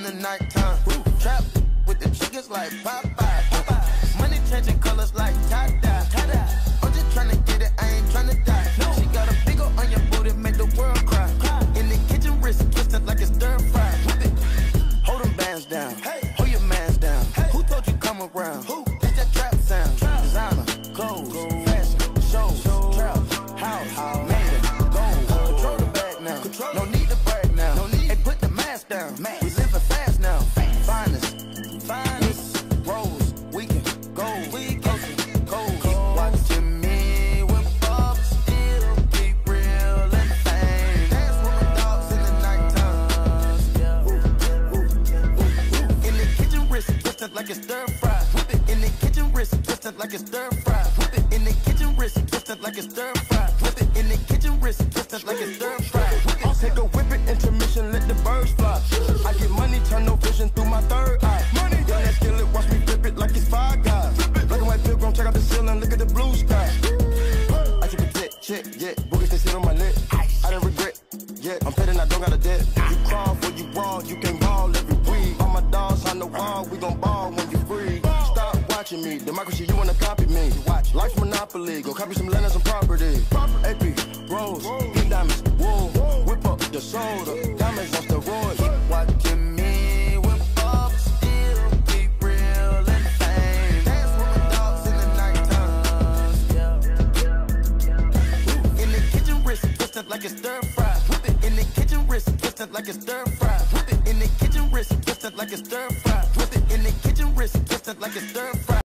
in the nighttime. Trap with the chickens like Popeye. Money changing colors like now. Finest, finest, rose, we can go. We can go. Keep watching me when Bob still keep real and fame. Dance with my dogs in the nighttime. In the kitchen, wrist twisted like it's stir fry. Whip it in the kitchen, wrist twisted like it's stir fry. Whip it in the kitchen, wrist twisted like it's stir fry. Whip it in the kitchen, wrist twisted like it's stir fry. The sky. I keep it tick, check, yeah. Boogers, they sit on my lip. I don't regret, yeah. I'm petting, I don't got a debt. You crawl for you raw, you can ball every week. All my dogs on the wall, we gon' ball when you free. Stop watching me, democracy, you wanna copy me. Watch, life monopoly, go copy some land and some property. AP, rose, pink diamonds, wool. Whip up your soda, diamonds on steroids. Watching me like it's stir fry. Whip it in the kitchen, wrist twisted like it's stir fry. Whip it in the kitchen, wrist twisted like it's stir fry.